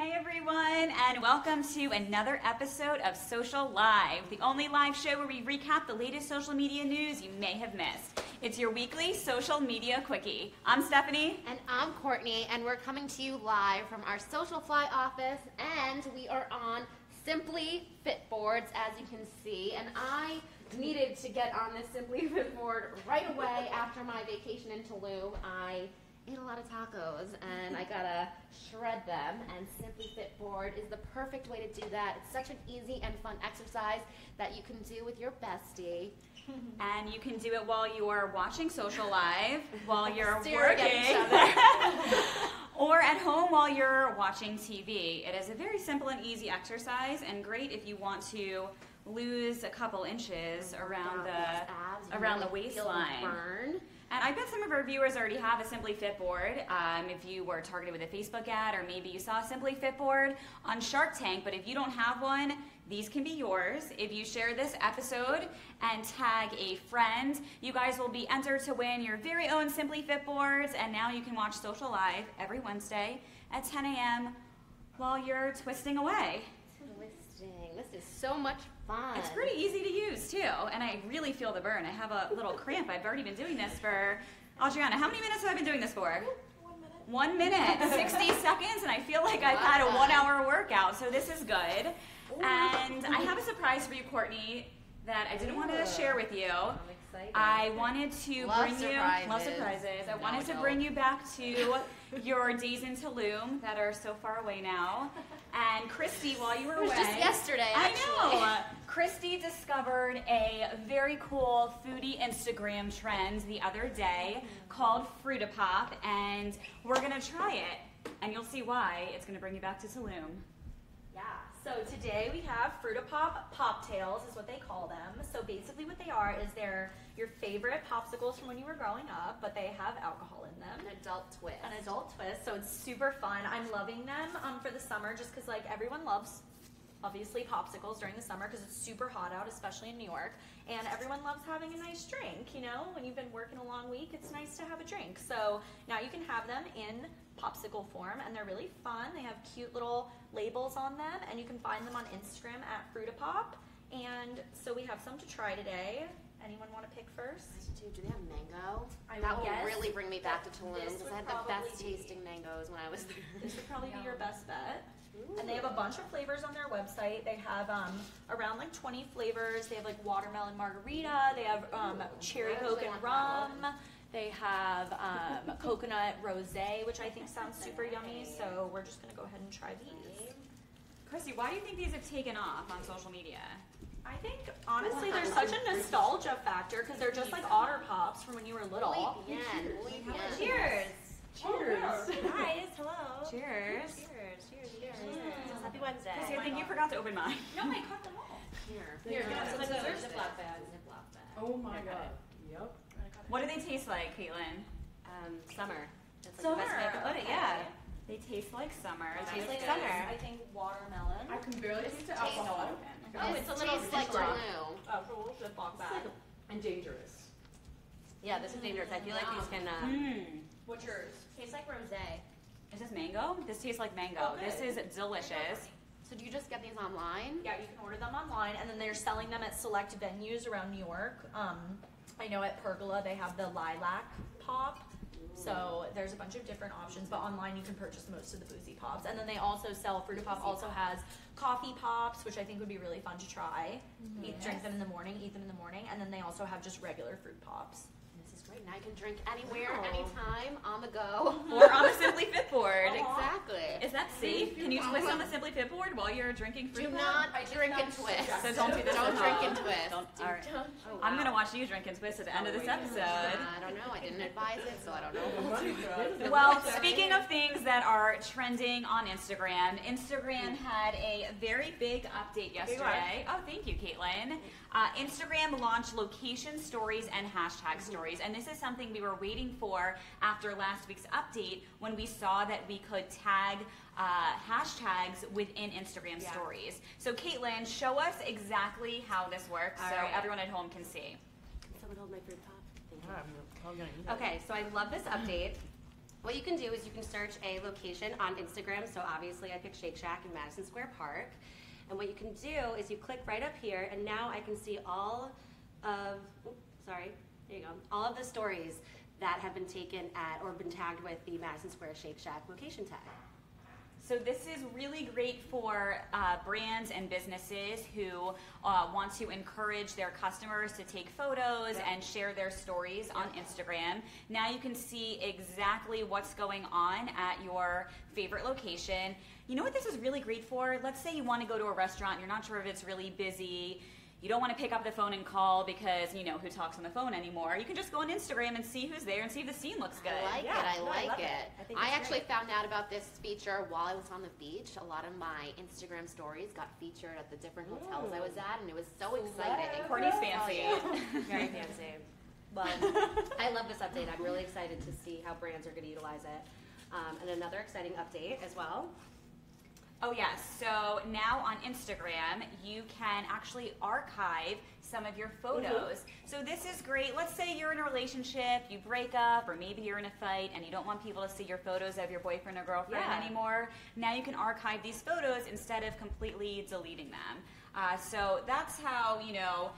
Hey everyone, and welcome to another episode of Social Live, the only live show where we recap the latest social media news you may have missed. It's your weekly social media quickie. I'm Stephanie. And I'm Courtney, and we're coming to you live from our Social Fly office, and we are on Simply Fit boards, as you can see. And I needed to get on this Simply Fit board right away after my vacation in Tulum. I ate a lot of tacos and I gotta shred them. And Simply Fit board is the perfect way to do that. It's such an easy and fun exercise that you can do with your bestie. And you can do it while you're watching Social Live, while you're working, or at home while you're watching TV. It is a very simple and easy exercise, and great if you want to lose a couple inches oh around Wow, the abs, you around the really waistline. Burn. And I bet some of our viewers already have a Simply Fit board. Um, if you were targeted with a Facebook ad, or maybe you saw a Simply Fit board on Shark Tank, but if you don't have one, these can be yours. If you share this episode and tag a friend, you guys will be entered to win your very own Simply Fit boards. And now you can watch Social Live every Wednesday at 10 a.m. while you're twisting away. Twisting. This is so much fun. It's pretty easy to use too, and I really feel the burn. I have a little cramp. I've already been doing this for Adriana. How many minutes have I been doing this for? One minute, 60 seconds, and I feel like I've had a one hour workout, so this is good. And I have a surprise for you, Courtney, that I didn't want to share with you. I'm excited. I wanted to Love bring you love surprises. surprises. I No, wanted to don't. bring you back to your days in Tulum that are so far away now. And Christy, while you were It was away, just yesterday, I know. Christy discovered a very cool foodie Instagram trend the other day called Fruta Pop, and we're gonna try it, and you'll see why it's gonna bring you back to Tulum. Yeah, so today we have Fruitapop Pop Tails is what they call them. So basically what they are is they're your favorite popsicles from when you were growing up, but they have alcohol in them. An adult twist. An adult twist, so it's super fun. I'm loving them um, for the summer just because like everyone loves obviously popsicles during the summer because it's super hot out, especially in New York. And everyone loves having a nice drink, you know? When you've been working a long week, it's nice to have a drink. So now you can have them in popsicle form and they're really fun. They have cute little labels on them and you can find them on Instagram at Fruta Pop. And so we have some to try today. Anyone want to pick first? Dude, do they have mango? I that will guess really bring me back to Tulum this because I had the best be- tasting mangoes when I was there. This would probably be your best bet. And they have a bunch of flavors on their website. They have um, around like 20 flavors. They have like watermelon margarita. They have um, cherry coke and rum. They have um, coconut rosé, which I think sounds super yummy. So we're just gonna go ahead and try these. Christy, why do you think these have taken off on social media? I think honestly, there's such a nostalgia factor because they're just like Otter Pops from when you were little. Muy I think you forgot to open mine. No, I caught them all. Here. Here, Yeah, so so it's it's a a bag. Ziploc bag. Oh my god. Yep. What do they taste like, Caitlin? Um, summer. That's like the best way I Summer, could put it, yeah. They taste like summer. They That taste like summer. I think watermelon. I can barely taste the tastes- alcohol. Oh, This it's a little tastes like Ziploc. Tulum. Oh, for a little Ziploc bag. And dangerous. Yeah, this is dangerous. I feel like these can, uh, Mmm. What's yours? tastes like rosé. Is this mango? This tastes like mango. Oh, this is delicious. So do you just get these online? Yeah, you can order them online, and then they're selling them at select venues around New York. Um, I know at Pergola they have the lilac pop. So there's a bunch of different options, but online you can purchase most of the boozy pops. And then they also sell Fruta Pop also has coffee pops, which I think would be really fun to try. Eat, drink them in the morning, eat them in the morning, and then they also have just regular fruit pops. This is great. Now you can drink anywhere, Wow. anytime, on the go. Or on the Simply Fit board. exactly. Is that safe? Can you twist on the Simply Fit board while you're drinking fruit? Do pop? not drink and twist. So don't do this Don't drink and twist. Don't, all right. Oh, I'm gonna watch you drink and twist at the end of this episode. Uh, I don't know. I didn't advise it, so I don't know. Well, speaking of things that are trending on Instagram, Instagram hmm. had a very big update yesterday. Oh, thank you, Caitlin. Uh, Instagram launched location stories and hashtag mm-hmm. stories, and this is something we were waiting for after last week's update when we saw that we could tag uh, hashtags within Instagram Yeah. stories. So, Caitlin, show us exactly how this works All so right. everyone at home can see. Can someone hold my fruit pop? Thank you. I'm probably gonna eat it. Okay, so I love this update. What you can do is you can search a location on Instagram. So obviously I picked Shake Shack in Madison Square Park. And what you can do is you click right up here, and now I can see all of, oops, sorry, there you go, all of the stories that have been taken at or been tagged with the Madison Square Shake Shack location tag. So this is really great for uh, brands and businesses who uh, want to encourage their customers to take photos and share their stories on Instagram. Now you can see exactly what's going on at your favorite location. You know what this is really great for? Let's say you want to go to a restaurant, you're not sure if it's really busy. You don't want to pick up the phone and call because you know who talks on the phone anymore. You can just go on Instagram and see who's there and see if the scene looks good. I like Yeah, it. I no, I like love it. it. I I actually great. found out about this feature while I was on the beach. A lot of my Instagram stories got featured at the different hotels I was at, and it was so exciting. Courtney's fancy. Very fancy. Well, I love this update. I'm really excited to see how brands are going to utilize it. Um, and another exciting update as well. Oh yes. So now on Instagram, you can actually archive some of your photos. So this is great. Let's say you're in a relationship, you break up, or maybe you're in a fight and you don't want people to see your photos of your boyfriend or girlfriend Yeah. anymore. Now you can archive these photos instead of completely deleting them. Uh, so that's how you know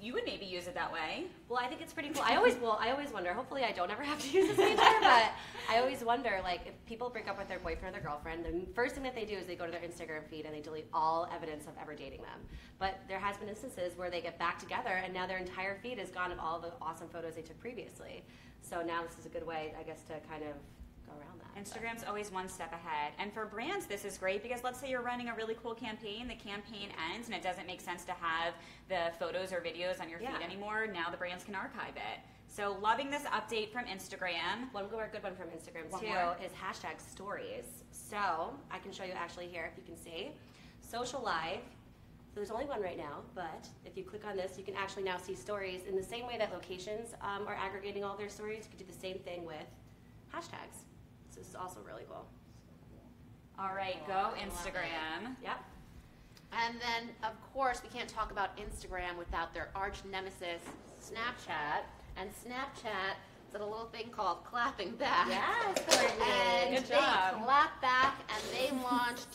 you would maybe use it that way. Well, I think it's pretty cool. I always, well, I always wonder. Hopefully, I don't ever have to use this feature, but I always wonder, like, if people break up with their boyfriend or their girlfriend, the first thing that they do is they go to their Instagram feed and they delete all evidence of ever dating them. But there has been instances where they get back together and now their entire feed is gone of all the awesome photos they took previously. So now this is a good way, I guess, to kind of go around that. Instagram's always one step ahead. And for brands, this is great because let's say you're running a really cool campaign, the campaign ends, and it doesn't make sense to have the photos or videos on your feed anymore. Now the brands can archive it. So loving this update from Instagram. One more good one from Instagram One too more. is hashtag stories. So I can show you actually here if you can see. Social Live. So there's only one right now, but if you click on this, you can actually now see stories in the same way that locations um, are aggregating all their stories. You can do the same thing with hashtags. So this is also really cool. All right, go Instagram. Yep. And then, of course, we can't talk about Instagram without their arch nemesis, Snapchat. And Snapchat did a little thing called clapping back. Yes. And Good they job. clapped back and they launched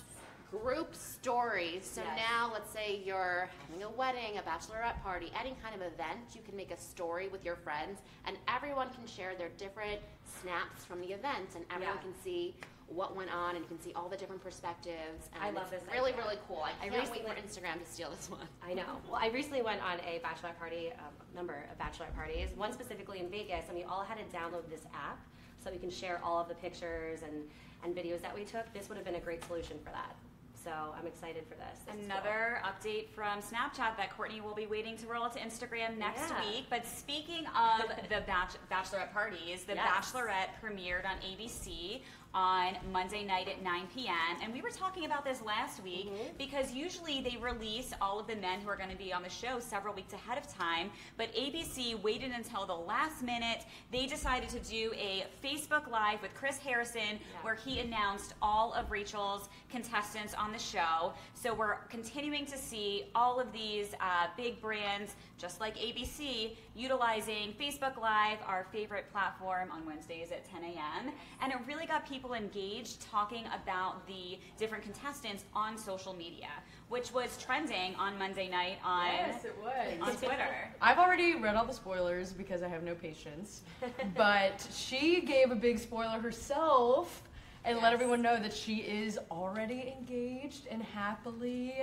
group stories. So Yes. now, let's say you're having a wedding, a bachelorette party, any kind of event, you can make a story with your friends, and everyone can share their different snaps from the event, and everyone Yeah. can see what went on, and you can see all the different perspectives. And I love it's this Really, idea. really cool. I I can't wait for Instagram to steal this one. I know. Well, I recently went on a bachelorette party, um, number of bachelorette parties, one specifically in Vegas, and we all had to download this app so we can share all of the pictures and, and videos that we took. This would have been a great solution for that. So I'm excited for this. This is cool. Another update from Snapchat that Courtney will be waiting to roll out to Instagram next Yeah. week. But speaking of the bach- bachelorette parties, the Yes. Bachelorette premiered on ABC on Monday night at 9 p.m. And we were talking about this last week Mhm. because usually they release all of the men who are going to be on the show several weeks ahead of time. But ABC waited until the last minute. They decided to do a Facebook Live with Chris Harrison Yeah. where he announced all of Rachel's contestants on the show. So we're continuing to see all of these uh, big brands, just like ABC, utilizing Facebook Live, our favorite platform, on Wednesdays at 10 a.m. And it really got people engaged talking about the different contestants on social media, which was trending on Monday night on, Yes, it was. on Twitter. I've already read all the spoilers because I have no patience. but she gave a big spoiler herself and let everyone know that she is already engaged and happily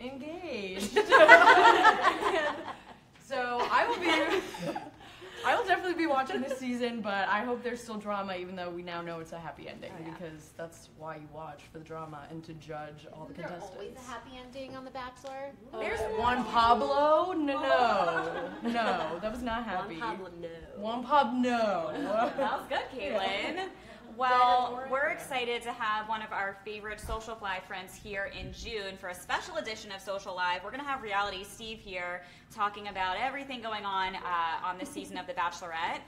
engaged. so I will be I will definitely be watching this season, but I hope there's still drama even though we now know it's a happy ending Oh, yeah. because that's why you watch for the drama and to judge all the Isn't there contestants. always a happy ending on The Bachelor? Uh, there's Juan Pablo. No, no, no, that was not happy. Juan happy. Pablo, no. Juan Pab, no. That was good, Caitlin. Well, we're excited to have one of our favorite Social Fly friends here in June for a special edition of Social Live. We're going to have Reality Steve here talking about everything going on uh, on this season of The Bachelorette.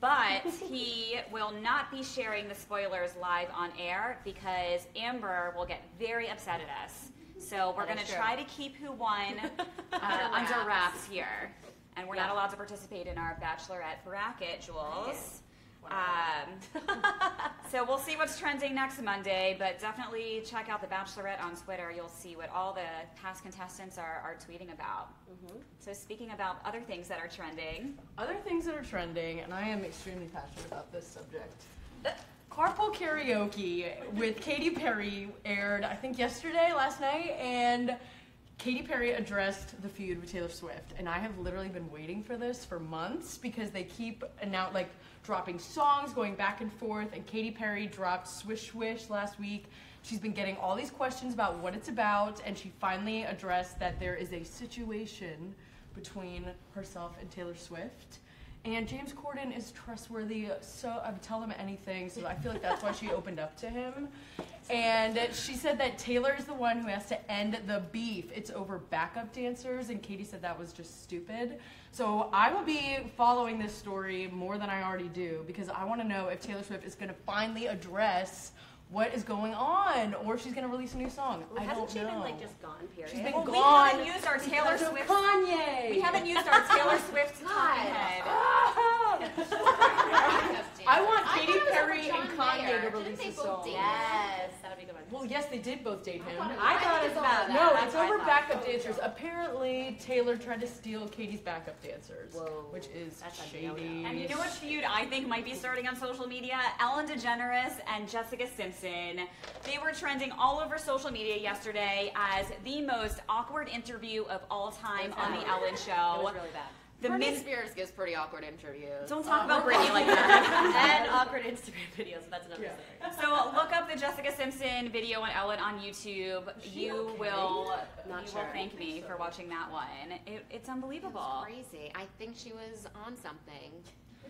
But he will not be sharing the spoilers live on air because Amber will get very upset at us. So we're That going is to true. try to keep who won uh, under wraps here. And we're not allowed to participate in our Bachelorette bracket, Jules. Um, so we'll see what's trending next Monday, but definitely check out The Bachelorette on Twitter. You'll see what all the past contestants are, are tweeting about. So, speaking about other things that are trending, Other things that are trending, and I am extremely passionate about this subject. Carpool karaoke with Katy Perry aired, I think yesterday, last night, and Katy Perry addressed the feud with Taylor Swift, and I have literally been waiting for this for months because they keep annou- like dropping songs, going back and forth, and Katy Perry dropped Swish Swish last week. She's been getting all these questions about what it's about, and she finally addressed that there is a situation between herself and Taylor Swift. And James Corden is trustworthy, so I would tell him anything. So I feel like that's why she opened up to him. And she said that Taylor is the one who has to end the beef. It's over backup dancers, and Katy said that was just stupid. So I will be following this story more than I already do because I want to know if Taylor Swift is going to finally address what is going on, or if she's going to release a new song. I Hasn't she know. been like just gone? Period. She's been well, we gone. haven't used our Taylor Swift. Kanye. We haven't used our Taylor Swift ah! talking head. I want I Katy thought it was Perry and Kanye Mayer. to release a song. yes, that would be a good one. Well, yes, they did both date him. I thought it was about No, that. No, it's I over thought. backup dancers. Apparently, Taylor tried to steal Katy's backup dancers, Whoa. which is That's a shady. And you know what feud I think might be starting on social media? Ellen DeGeneres and Jessica Simpson. They were trending all over social media yesterday as the most awkward interview of all time on the Ellen Show. It Show. was really bad. The Britney min- Spears gives pretty awkward interviews. Don't talk oh. about Britney like that. and awkward Instagram videos. but That's another Yeah. story. So look up the Jessica Simpson video on Ellen on YouTube. You okay? will Not you sure. will thank me for watching that one. It, it's It's unbelievable. crazy. I think she was on something.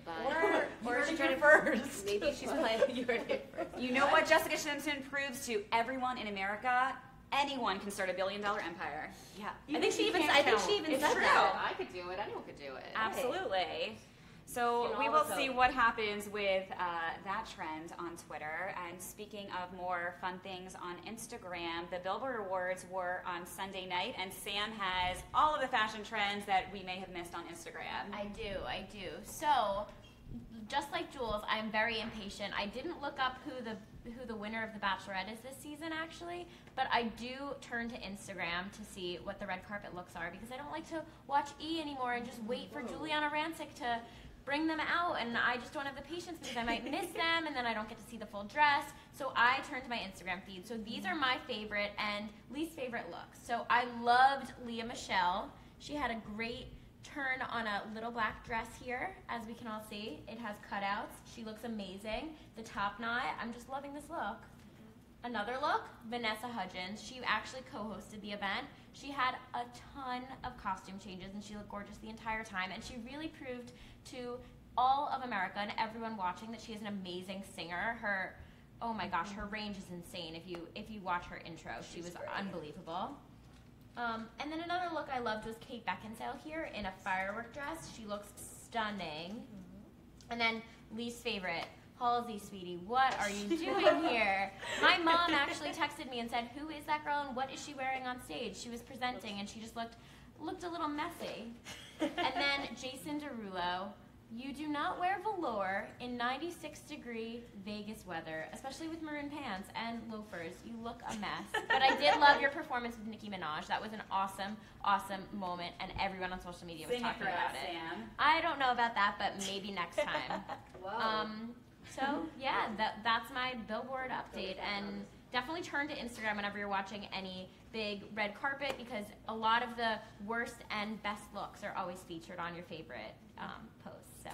But Or, Or or she she tried first. Maybe she's playing. You heard it first. You know what Jessica Simpson proves to everyone in America? Anyone can start a billion dollar empire. Yeah. Even I think she even. I think she even It's said true. that. I could do it. Anyone could do it. Absolutely. So we will see what happens with uh, that trend on Twitter. And speaking of more fun things on Instagram, the Billboard Awards were on Sunday night, and Sam has all of the fashion trends that we may have missed on Instagram. I do, I do. So, just like Jules, I'm very impatient. I didn't look up who the who the winner of the Bachelorette is this season actually, but I do turn to Instagram to see what the red carpet looks are because I don't like to watch E anymore and just wait for Giuliana Rancic to bring them out and I just don't have the patience because I might miss them and then I don't get to see the full dress. So I turn to my Instagram feed. So these are my favorite and least favorite looks. So I loved Lea Michele. She had a great turn on a little black dress here, as we can all see. It has cutouts. She looks amazing. The top knot, I'm just loving this look. Another look, Vanessa Hudgens. She actually co-hosted the event. She had a ton of costume changes and she looked gorgeous the entire time. And she really proved to all of America and everyone watching that she is an amazing singer. Her, oh my gosh, her range is insane. If you if you watch her intro, she was unbelievable. Um, and then another look I loved was Kate Beckinsale here in a firework dress. She looks stunning. And then least favorite, Halsey, sweetie, what are you doing here? My mom actually texted me and said, "Who is that girl and what is she wearing on stage?" She was presenting and she just looked looked a little messy. and then Jason Derulo, you do not wear velour in 96 degree Vegas weather, especially with maroon pants and loafers. You look a mess. but I did love your performance with Nicki Minaj. That was an awesome, awesome moment, and everyone on social media was Sing talking us, about it. Sam. I don't know about that, but maybe next time. Whoa. Um, so yeah, that that's my billboard update, and definitely turn to Instagram whenever you're watching any big red carpet because a lot of the worst and best looks are always featured on your favorite um, posts. So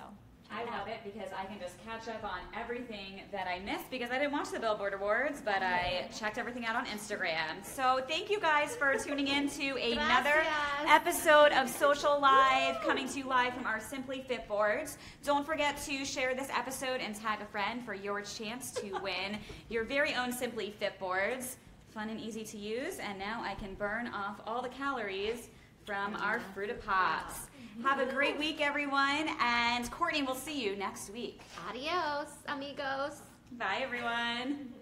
I love it because I can just catch up on everything that I missed because I didn't watch the Billboard Awards, but I checked everything out on Instagram. So thank you guys for tuning in to another Gracias. episode of Social Live, coming to you live from our Simply Fit boards. Don't forget to share this episode and tag a friend for your chance to win your very own Simply Fit boards. Fun and easy to use, and now I can burn off all the calories from our Fruta Pops. Have a great week, everyone, and Courtney, we'll see you next week. Adios, amigos. Bye, everyone.